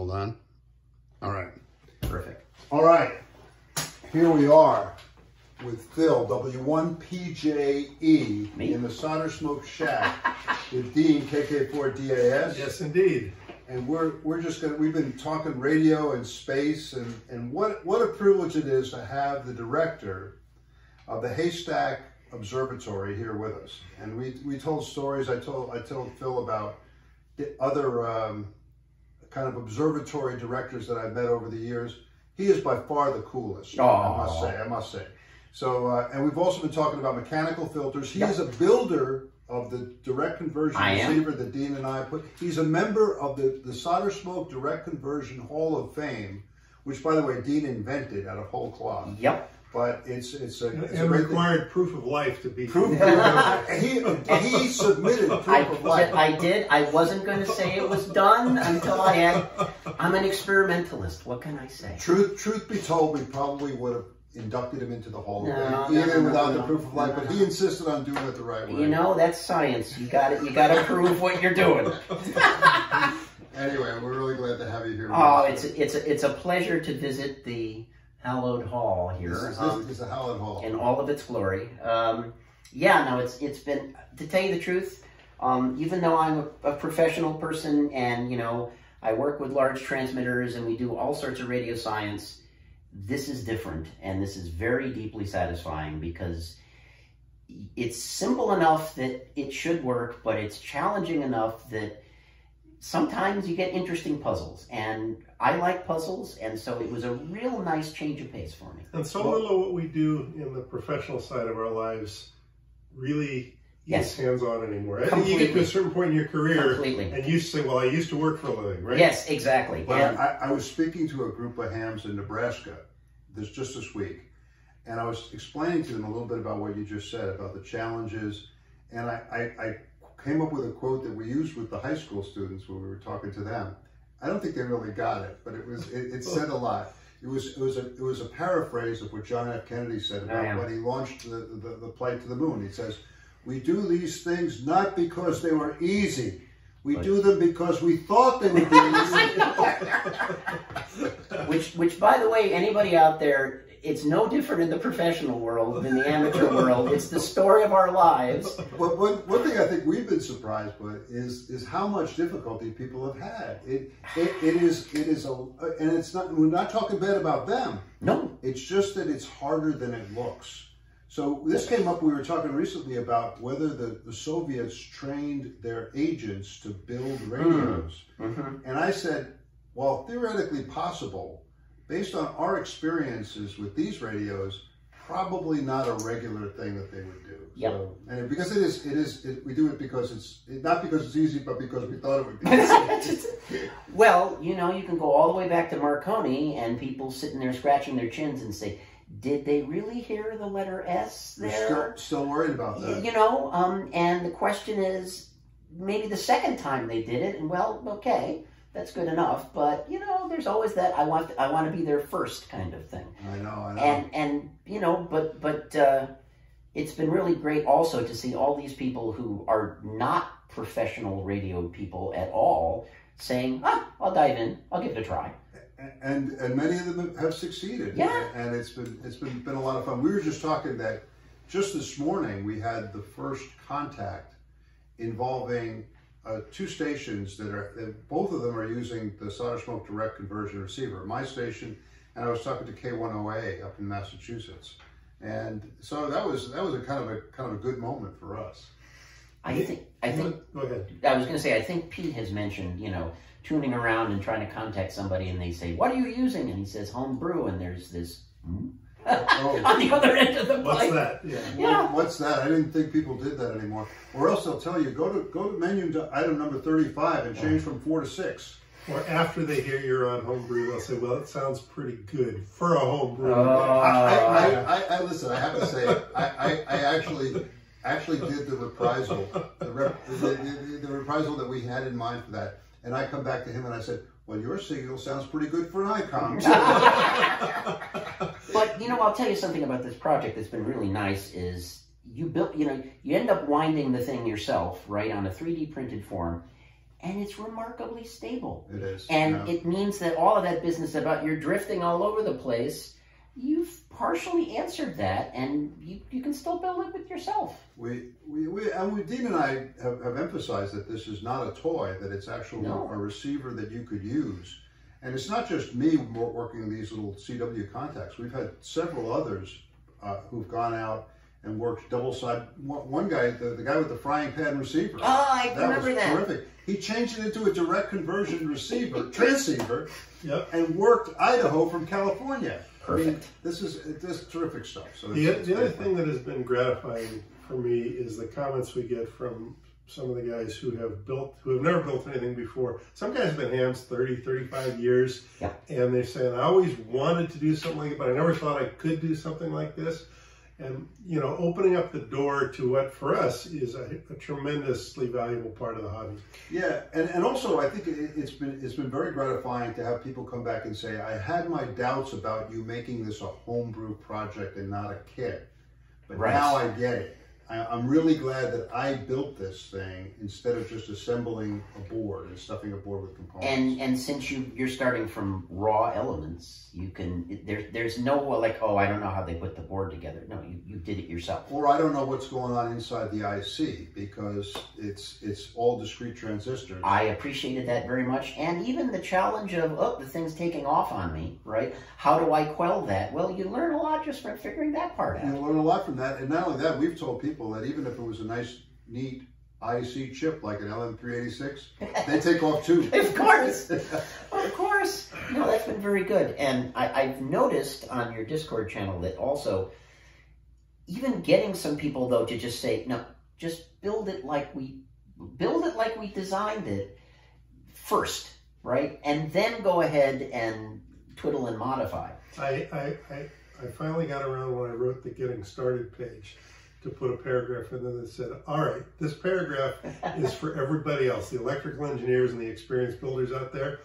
Hold on. All right. Perfect. All right. Here we are with Phil, W1PJE, Me? in the Solder Smoke Shack with Dean, KK4DAS. Yes, indeed. And we're, we're just gonna, we've been talking radio and space and, and what, what a privilege it is to have the director of the Haystack Observatory here with us. And we, we told stories, I told, I told Phil about the other um, kind of observatory directors that I've met over the years. He is by far the coolest, I must say, I must say. So, uh, and we've also been talking about mechanical filters. He Yep. is a builder of the direct conversion I am. receiver that Dean and I put. He's a member of the, the Solder Smoke Direct Conversion Hall of Fame, which, by the way, Dean invented out of whole cloth. Yep. But it's it's a, it's a And great thing. required proof of life to be. Proof he, he submitted proof I, of life. I did. I wasn't going to say it was done until I had. I'm an experimentalist. What can I say? Truth, truth be told, we probably would have inducted him into the Hall of No, Fame, no, even no, without no, the proof of life. No, But he insisted on doing it the right way. You know, that's science. You got to You got to prove what you're doing. Anyway, we're really glad to have you here. Oh, it's a, it's a, it's a pleasure to visit the hallowed hall here. this is, um, this is a Howard Hall. in all of its glory. Um, yeah, no, it's it's been to tell you the truth. Um, even though I'm a, a professional person and you know I work with large transmitters and we do all sorts of radio science, this is different and this is very deeply satisfying because it's simple enough that it should work, but it's challenging enough that sometimes you get interesting puzzles and I like puzzles and so it was a real nice change of pace for me. And so little of what we do in the professional side of our lives really Yes. is hands-on anymore. I think you get to a certain point in your career Completely. and you say, well, I used to work for a living, right? Yes, exactly. But And- I, I was speaking to a group of hams in Nebraska this just this week, and I was explaining to them a little bit about what you just said about the challenges, and I, I, I came up with a quote that we used with the high school students when we were talking to them. I don't think they really got it, but it was it, it said a lot. It was it was a it was a paraphrase of what John F. Kennedy said about when he launched the, the, the flight to the moon. He says, "We do these things not because they were easy." We But- do them because we thought they would be easy. which, which, by the way, anybody out there, it's no different in the professional world than the amateur world. It's the story of our lives. But one, one thing I think we've been surprised by is is how much difficulty people have had. It it, it is it is a and it's not we're not talking bad about them. No, It's just that it's harder than it looks. So this came up. We were talking recently about whether the, the Soviets trained their agents to build radios, Mhm. and I said, well, theoretically possible, based on our experiences with these radios, probably not a regular thing that they would do. Yep. So, and because it is, it is, it, we do it because it's it, not because it's easy, but because we thought it would be. easy. well, you know, you can go all the way back to Marconi and people sitting there scratching their chins and say, did they really hear the letter S there? still still worried about that. You know, um, and the question is, maybe the second time they did it, and well, okay, that's good enough. But you know, there's always that I want I want to be there first kind of thing. I know, I know. And and you know, but but uh, it's been really great also to see all these people who are not professional radio people at all saying, ah, I'll dive in, I'll give it a try. and and many of them have succeeded. Yeah. and it's been it's been been a lot of fun. We were just talking that just this morning we had the first contact involving uh, two stations that are that both of them are using the solder smoke direct conversion receiver. My station, and I was talking to K1OA up in Massachusetts, and so that was that was a kind of a kind of a good moment for us. I think I think Go ahead. I was going to say, I think Pete has mentioned, you know, tuning around and trying to contact somebody, and they say, "What are you using?" And he says, "Homebrew," and there's this hmm? Oh. on the other end of the What's pipe. that? Yeah. Yeah. What- What's that? I didn't think people did that anymore. Or else they'll tell you go to go to menu to item number thirty-five and change from four to six. Or after they hear you're on homebrew, they'll say, well, it sounds pretty good for a homebrew. Oh. I, Uh, I, I, I listen. I have to say, I, I, I actually actually did the reprisal, the, rep, the, the, the reprisal that we had in mind for that. And I come back to him and I said, "Well, your signal sounds pretty good for an Icom." But you know, I'll tell you something about this project that's been really nice is you built, you know, you end up winding the thing yourself, right, on a 3D printed form, and it's remarkably stable. It is. And yeah. it means that all of that business about you're drifting all over the place, you've partially answered that, and you, you can still build it with yourself. We, we, we, and we, Dean and I have, have emphasized that this is not a toy, that it's actually No. a receiver that you could use. And it's not just me working these little CW contacts. We've had several others uh, who've gone out and worked double side. One, one guy, the, the guy with the frying pan receiver. Oh, I that remember was that. terrific. He changed it into a direct conversion receiver, transceiver, Yep. and worked Idaho from California. I mean, Perfect. this is this is terrific stuff. So The, the other thing that has been gratifying for me is the comments we get from some of the guys who have built, who have never built anything before. Some guys have been hams 30, 35 years, Yeah. and they're saying, I always wanted to do something like it, but I never thought I could do something like this. And, you know, opening up the door to what for us is a, a tremendously valuable part of the hobby. Yeah, and, and also I think it, it's been it's been very gratifying to have people come back and say, I had my doubts about you making this a homebrew project and not a kit, but Right. now I get it. I, I'm really glad that I built this thing instead of just assembling a board and stuffing a board with components. And and since you you're starting from raw elements, you can there there's no like oh I don't know how they put the board together. No, you, you did it yourself. or I don't know what's going on inside the IC because it's it's all discrete transistors. I appreciated that very much, and even the challenge of oh the thing's taking off on me, right? How do I quell that? Well, you learn a lot just from figuring that part out. You learn a lot from that, and not only that, we've told people that even if it was a nice, neat IC chip like an LM386, they take off too. Of course, of course. No, that's been very good, and I, I've noticed on your Discord channel that also, even getting some people though to just say no, just build it like we build it like we designed it first, right, and then go ahead and twiddle and modify. I, I, I, I finally got around when I wrote the getting started page to put a paragraph in there that said, all right, this paragraph is for everybody else, the electrical engineers and the experienced builders out there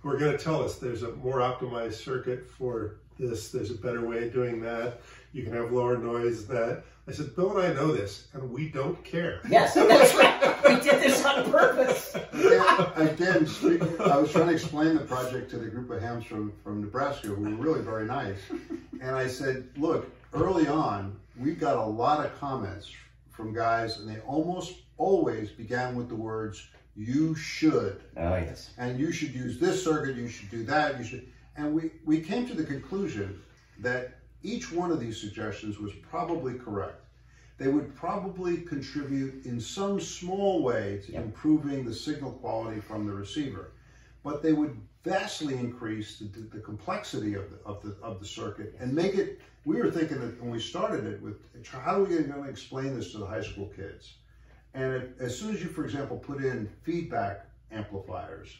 who are going to tell us there's a more optimized circuit for this, there's a better way of doing that, you can have lower noise that. I said, Bill and I know this, and we don't care. Yes, that's right. We did this on purpose. Again, again, speaking, I was trying to explain the project to the group of hams from, from Nebraska who were really very nice. And I said, look, early on, we got a lot of comments from guys, and they almost always began with the words, you should. Oh yes. and you should use this circuit, you should do that, you should. And we, we came to the conclusion that each one of these suggestions was probably correct. They would probably contribute in some small way to Yep. improving the signal quality from the receiver, but they would vastly increase the, the, the complexity of the, of the of the circuit and make it. We were thinking that when we started it with how are we going to explain this to the high school kids? And it, as soon as you, for example, put in feedback amplifiers,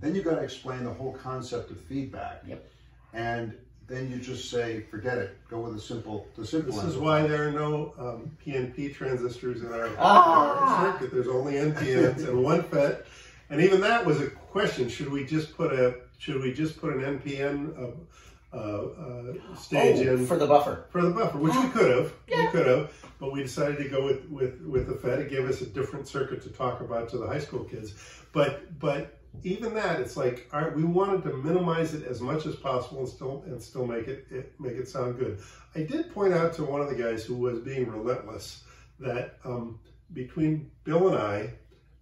then you got to explain the whole concept of feedback. Yep. And then you just say, forget it, go with the simple, the simple. This is why there are no um, PNP transistors in our, Ah. our circuit. There's only NPNs and one FET. And even that was a question: Should we just put a should we just put an NPN uh, uh, uh, stage Oh, in for the buffer. for the buffer, which we could have, Yeah. we could have, but we decided to go with with with the FET. It gave us a different circuit to talk about to the high school kids. But but even that, it's like all right, we wanted to minimize it as much as possible and still and still make it, it make it sound good. I did point out to one of the guys who was being relentless that um, between Bill and I,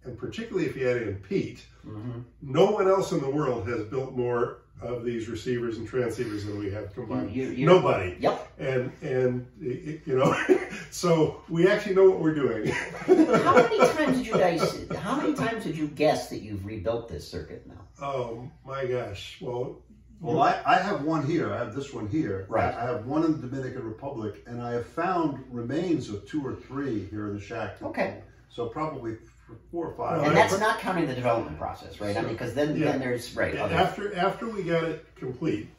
and particularly if you add in Pete, Mhm. no one else in the world has built more of these receivers and transceivers than we have combined. You- you- Nobody Yep. and and y- you know so we actually know what we're doing How many times did you guys? How many times did you guess that you've rebuilt this circuit now? oh my gosh well Well, I, I have one here. I have this one here. Right. I, I have one in the Dominican Republic, and I have found remains of two or three here in the shack. Okay. So probably f- four or five. And that's not counting the development process, right? I mean, because then, Yeah. then there's right. After after we got it complete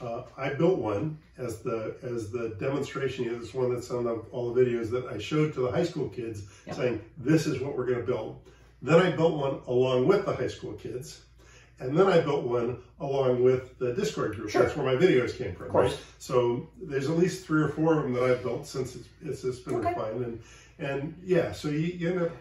uh, I built one as the as the demonstration. This one that's on the, all the videos that I showed to the high school kids, Yeah. saying this is what we're going to build. Then I built one along with the high school kids, and then I built one along with the Discord group. Sure. That's where my videos came from. Of course. Right? So there's at least three or four of them that I've built since it's, it's, it's been Okay. refined, and and yeah, so you, you end up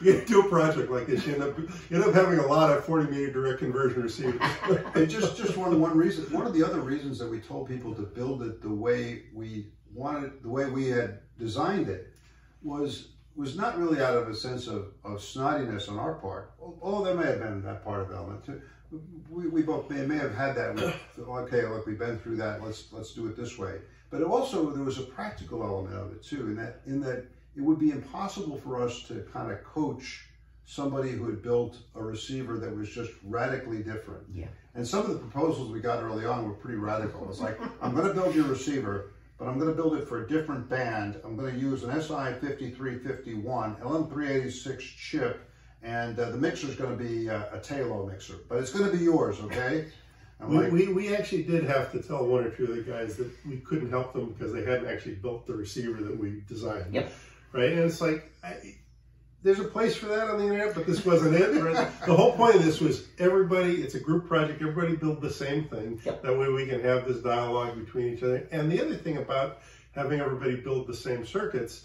you do a project like this, you end up you end up having a lot of 40 meter direct conversion receivers. and just just one one reason, one of the other reasons that we told people to build it the way we wanted, the way we had designed it, was was not really out of a sense of, of snottiness on our part. Although there may have been that part of element too. We, we both may, may have had that. With, okay, look, we've been through that. Let's let's do it this way. But also there was a practical element of it too, in that in that it would be impossible for us to kind of coach somebody who had built a receiver that was just radically different. Yeah. And some of the proposals we got early on were pretty radical. It's like, I'm going to build your receiver, but I'm going to build it for a different band. I'm going to use an SI5351 LM386 chip, and uh, the mixer is going to be uh, a Tayloe mixer, but it's going to be yours, okay? We, like, we, we actually did have to tell one or two of the guys that we couldn't help them because they hadn't actually built the receiver that we designed. Yep right? And it's like, I, there's a place for that on the internet, but this wasn't it. Right? the whole point of this was everybody, it's a group project, everybody build the same thing. Yep. That way we can have this dialogue between each other. And the other thing about having everybody build the same circuits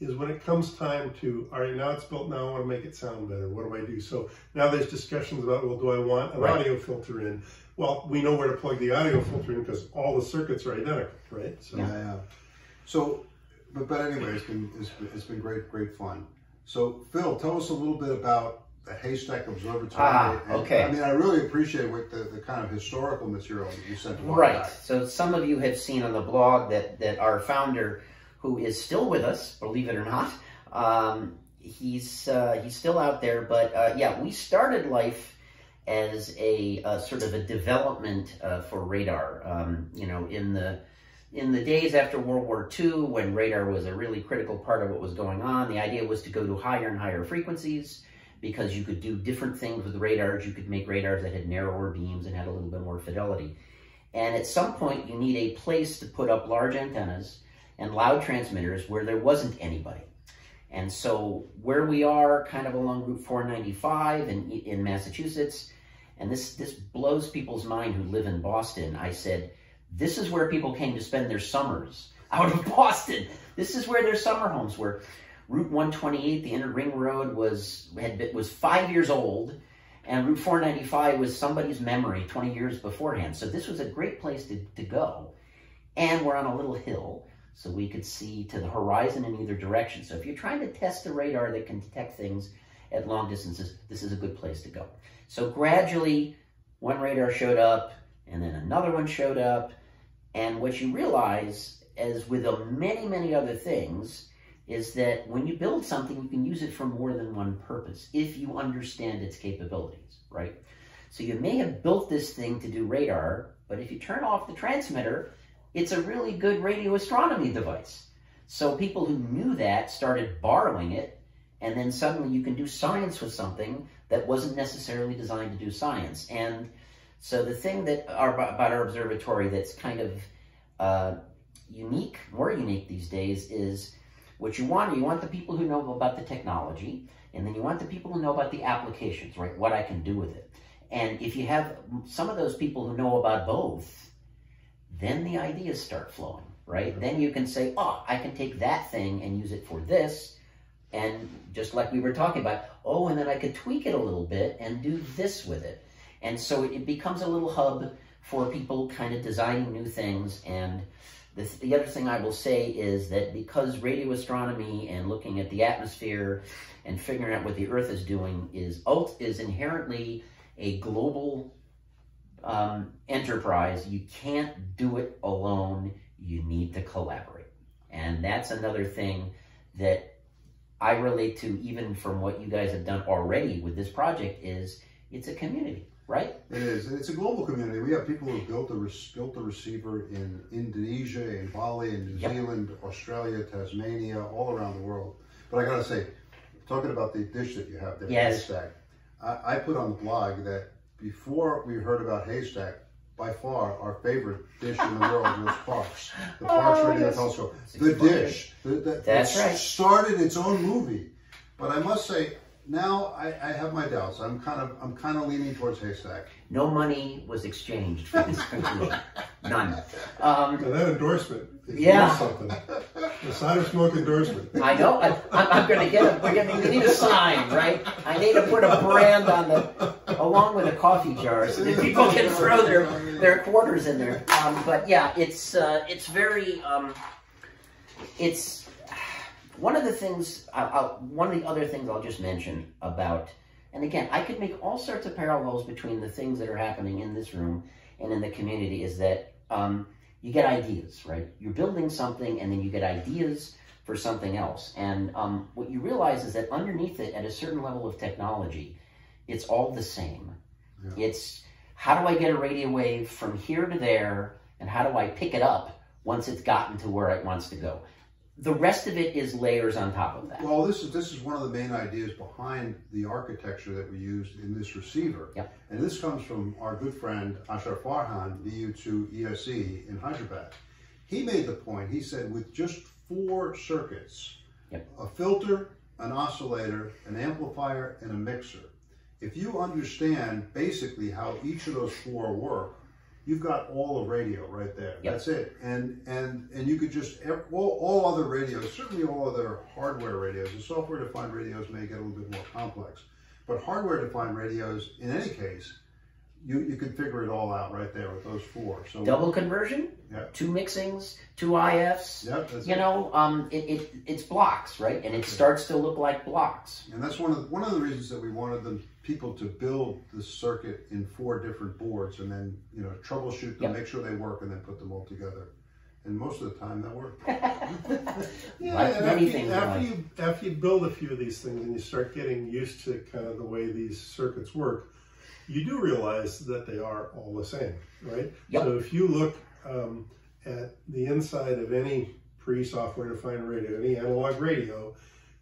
is when it comes time to, all right, now it's built, now I want to make it sound better. What do I do? So now there's discussions about, well, do I want an right. audio filter in? Well, we know where to plug the audio filter in because all the circuits are identical, right? So, yeah, yeah. So but but anyway, it's been it's been, it's been great great fun. So Phil, tell us a little bit about the Haystack Observatory. Ah, okay. I mean, I really appreciate what the, the kind of historical material that you sent. Right. Back. So some of you have seen on the blog that that our founder, who is still with us, believe it or not, um, he's uh, he's still out there. But uh, yeah, we started life as a, a sort of a development uh, for radar. Um, you know, in the in the days after World War II, when radar was a really critical part of what was going on, the idea was to go to higher and higher frequencies because you could do different things with radars. You could make radars that had narrower beams and had a little bit more fidelity. And at some point, you need a place to put up large antennas and loud transmitters where there wasn't anybody. And so where we are, kind of along Route 495 in, in Massachusetts, and this, this blows people's mind who live in Boston, I said, this is where people came to spend their summers out of Boston. This is where their summer homes were. Route 128, the inner ring road, was had been, was five years old, and Route 495 was somebody's memory 20 years beforehand. So this was a great place to, to go. And we're on a little hill, so we could see to the horizon in either direction. So if you're trying to test a radar that can detect things at long distances, this is a good place to go. So gradually, one radar showed up, and then another one showed up. And what you realize, as with many, many other things, is that when you build something, you can use it for more than one purpose if you understand its capabilities, right? So you may have built this thing to do radar, but if you turn off the transmitter, it's a really good radio astronomy device. So people who knew that started borrowing it, and then suddenly you can do science with something that wasn't necessarily designed to do science. And so the thing that our, about our observatory that's kind of uh, unique, more unique these days, is what you want. You want the people who know about the technology, and then you want the people who know about the applications, right? What I can do with it. And if you have some of those people who know about both, then the ideas start flowing, right? Mm-hmm. Then you can say, oh, I can take that thing and use it for this. And just like we were talking about, oh, and then I could tweak it a little bit and do this with it. And so it becomes a little hub for people kind of designing new things. And the, the other thing I will say is that because radio astronomy and looking at the atmosphere and figuring out what the Earth is doing is, is inherently a global um, enterprise, you can't do it alone. You need to collaborate. And that's another thing that I relate to even from what you guys have done already with this project is it's a community right? It is. And it's a global community. We have people who built the built the receiver in Indonesia, in Bali, in New yep. Zealand, Australia, Tasmania, all around the world. But I gotta say, talking about the dish that you have there, yes. Haystack, I, I put on the blog that before we heard about Haystack, by far our favorite dish in the world was Parkes, the oh, Parkes oh, Radio. Telescope. The dish, the, the, that's right. started its own movie. But I must say, now I, I have my doubts. I'm kind of I'm kind of leaning towards haystack. No money was exchanged for this conclusion. None. Um, And that endorsement is Yeah. something. The Solder Smoke endorsement. I know. I, I'm, I'm going to get a. We're going to need a sign, right? I need to put a brand on the, along with a coffee jar, so that people can throw their their quarters in there. Um, but yeah, it's uh, it's very. Um, it's one of the things. I'll, I'll, one of the other things I'll just mention about. And again, I could make all sorts of parallels between the things that are happening in this room and in the community. Is that um, you get ideas, right? You're building something, and then you get ideas for something else. And um, what you realize is that underneath it, at a certain level of technology, it's all the same. Yeah. It's how do I get a radio wave from here to there, and how do I pick it up once it's gotten to where it wants to go? The rest of it is layers on top of that. Well, this is this is one of the main ideas behind the architecture that we used in this receiver. Yep. And this comes from our good friend Ashhar Farhan, VU2 ESE in Hyderabad. He made the point, he said with just four circuits, Yep. a filter, an oscillator, an amplifier, and a mixer. If you understand basically how each of those four work, you've got all of radio right there. Yep. That's it. And and and you could just ev- all, all other radios, certainly all other hardware radios. The software defined radios may get a little bit more complex, but hardware defined radios, in any case, you you could figure it all out right there with those four. So Double conversion, Yeah. two mixings, two IFs. Yep, that's You it. know, um, it, it it's blocks, right? And it starts to look like blocks. And that's one of the, one of the reasons that we wanted the people to build the circuit in four different boards and then you know troubleshoot them, Yep. make sure they work, and then put them all together. And most of the time that worked. Yeah, Like and many after, you- things after you after you build a few of these things and you start getting used to kind of the way these circuits work, you do realize that they are all the same, right? Yep. So if you look um, at the inside of any pre-software defined radio, any analog radio,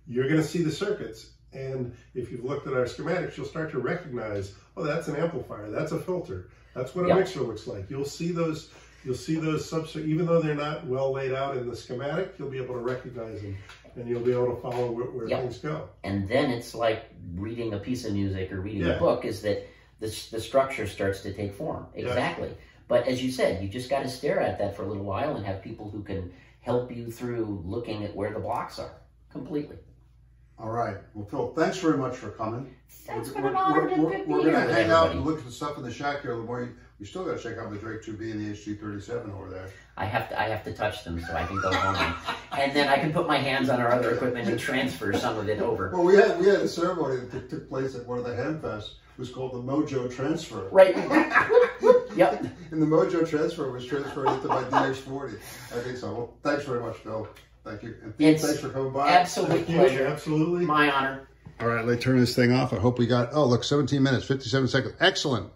you're going to see the circuits. And if you've looked at our schematics, you'll start to recognize, oh, that's an amplifier, that's a filter, that's what a Yep. mixer looks like. You'll see those. You'll see those subs, even though they're not well laid out in the schematic, you'll be able to recognize them, and you'll be able to follow where, where Yep. things go. and then it's like reading a piece of music or reading a book is that the, the structure starts to take form exactly but as you said you just got to stare at that for a little while and have people who can help you through looking at where the blocks are completely All right. Well, Phil, thanks very much for coming. It's We're- been an we're- honor we're, to we're, be we're gonna with hang out and look at the stuff in the shack here. The more you, you still got to check out the Drake 2B and the HT37 over there. i have to i have to touch them so i can go home and, and then i can put my hands on our other equipment and transfer some of it over Well, we had we had a ceremony that took- took place at one of the Hamfests. It was called the Mojo Transfer. right yep And the Mojo Transfer was transferred into my DX40. I think so. Well, thanks very much, Phil. Thank you. And Pete, It's thanks for coming by. absolute Thank you, pleasure absolutely. my honor All right, let's turn this thing off. I hope we got, oh, look, 17 minutes, 57 seconds. Excellent.